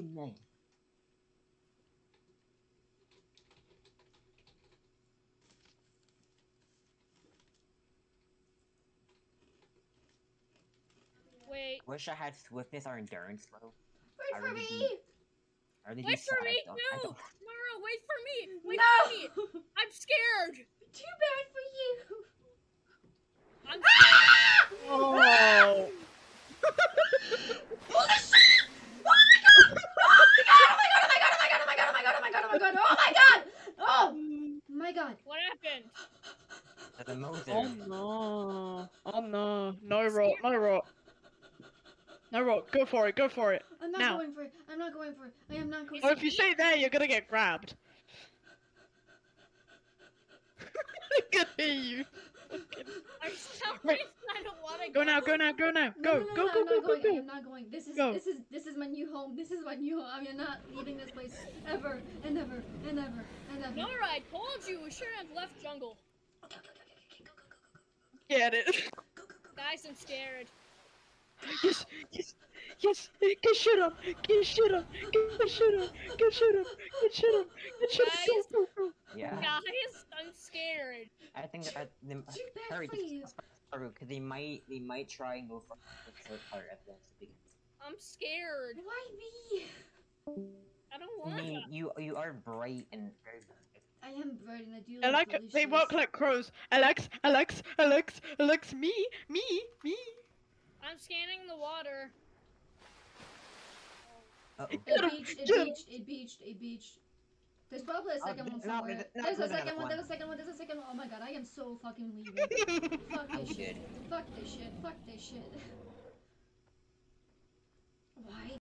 fucking name? Wait. Wish I had swiftness or endurance, bro. Wait I for really me! do. I really Wait do for suck. Me don't- I too! don't- Mara, wait for me! Wait no! for me! I'm scared! Too bad for you! The Moser. Oh no. Oh no. No rot, no rot. No rot, go for it, go for it. I'm not Now. going for it. I'm not going for it. I am not going Or for if you stay there, you're gonna get grabbed. I can hear you. I'm sorry. I don't want to Go Go now, go now, go now. No, Go, no, no, go, no, go, I'm go, not go, going. I'm not going. This is Go. this is this is my new home. This is my new home. I am not leaving this place ever and ever and ever and ever. Nora, I told you we shouldn't have left jungle. Get it. Guys, I'm scared. Yes, yes, yes. Get shit up. Get shit up. Get shit up. Get shit up. Get shit up. Get shit up. Guys. go, go. Yeah. Guys, I'm scared. I think that uh, they, Too bad hurry, for just you. because they might they might try and go for the third part at the beginning. I'm scared. Why me? I don't want to. mean, you you are bright and very good. I am bright and I do like like they walk like crows. Alex, Alex, Alex, Alex, me, me, me. I'm scanning the water. Uh-oh. It beached, it beached, it beached, it beached. There's probably a Oh, second th- one no, somewhere. th- no, There's a second one, one. there's a second one, there's a second one. Oh my god, I am so fucking leaving. Fuck this shit. Fuck this shit. Fuck this shit. Why